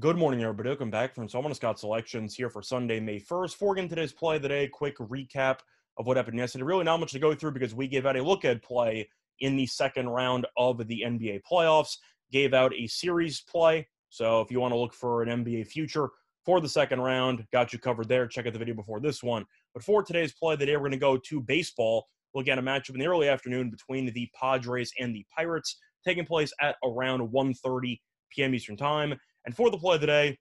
Good morning, everybody. Welcome back from Someone Scott Selections here for Sunday, May 1st. For again today's play of the day, quick recap of what happened yesterday. Really not much to go through because we gave out a look at play in the second round of the NBA playoffs, gave out a series play. So if you want to look for an NBA future for the second round, got you covered there. Check out the video before this one. But for today's play of the day, we're going to go to baseball. We'll get a matchup in the early afternoon between the Padres and the Pirates, taking place at around 1.30 p.m. Eastern Time. And for the play of the day,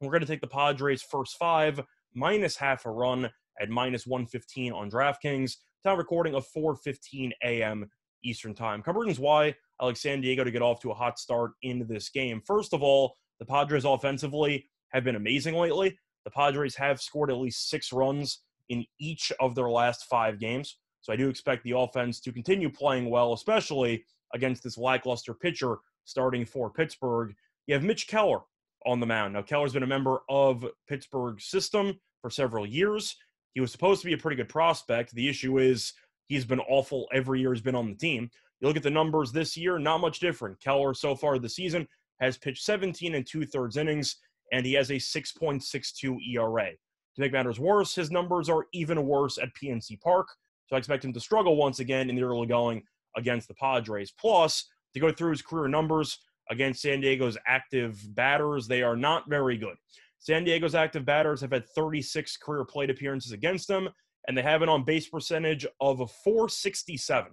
we're going to take the Padres first five minus half a run at minus 115 on DraftKings. Time recording of 4:15 a.m. Eastern Time. Couple why I like San Diego to get off to a hot start in this game. First of all, the Padres offensively have been amazing lately. The Padres have scored at least six runs in each of their last five games. So I do expect the offense to continue playing well, especially against this lackluster pitcher starting for Pittsburgh. You have Mitch Keller on the mound. Now, Keller's been a member of Pittsburgh's system for several years. He was supposed to be a pretty good prospect. The issue is he's been awful every year he's been on the team. You look at the numbers this year, not much different. Keller, so far this season, has pitched 17 and two thirds innings, and he has a 6.62 ERA. To make matters worse, his numbers are even worse at PNC Park. So I expect him to struggle once again in the early going against the Padres. Plus, to go through his career numbers against San Diego's active batters, they are not very good. San Diego's active batters have had 36 career plate appearances against them, and they have an on base percentage of 467.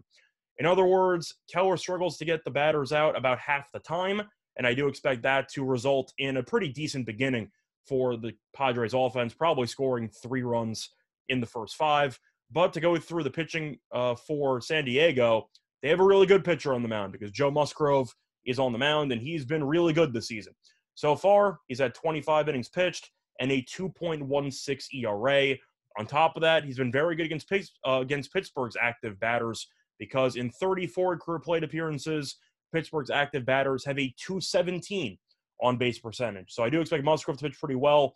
In other words, Keller struggles to get the batters out about half the time, and I do expect that to result in a pretty decent beginning for the Padres offense, probably scoring three runs in the first five. But to go through the pitching uh, for San Diego, they have a really good pitcher on the mound because Joe Musgrove is on the mound, and he's been really good this season. So far, he's had 25 innings pitched and a 2.16 ERA. On top of that, he's been very good against uh, against Pittsburgh's active batters because in 34 career plate appearances, Pittsburgh's active batters have a 217 on base percentage. So I do expect Musgrove to pitch pretty well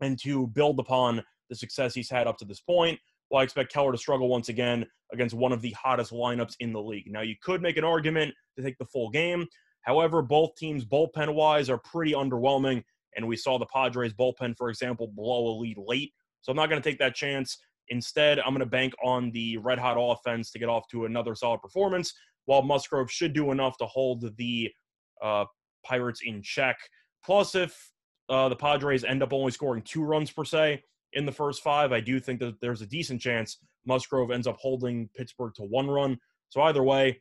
and to build upon the success he's had up to this point. Well, I expect Keller to struggle once again against one of the hottest lineups in the league. Now, you could make an argument to take the full game. However, both teams, bullpen wise, are pretty underwhelming. And we saw the Padres bullpen, for example, blow a lead late. So I'm not going to take that chance. Instead, I'm going to bank on the red hot offense to get off to another solid performance, while Musgrove should do enough to hold the uh, Pirates in check. Plus, if uh, the Padres end up only scoring two runs per se in the first five, I do think that there's a decent chance Musgrove ends up holding Pittsburgh to one run. So either way,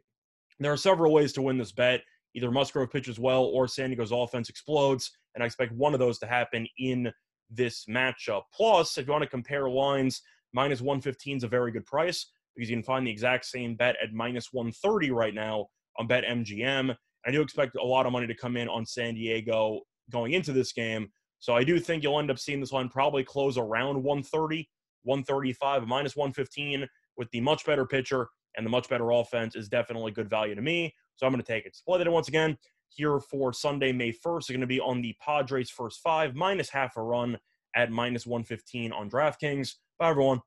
there are several ways to win this bet. Either Musgrove pitches well or San Diego's offense explodes, and I expect one of those to happen in this matchup. Plus, if you want to compare lines, minus 115 is a very good price because you can find the exact same bet at minus 130 right now on BetMGM. I do expect a lot of money to come in on San Diego going into this game. So I do think you'll end up seeing this line probably close around 130, 135, minus 115 with the much better pitcher and the much better offense is definitely good value to me. So I'm going to take it. Split it once again here for Sunday, May 1st. It's going to be on the Padres first five, minus half a run at minus 115 on DraftKings. Bye, everyone.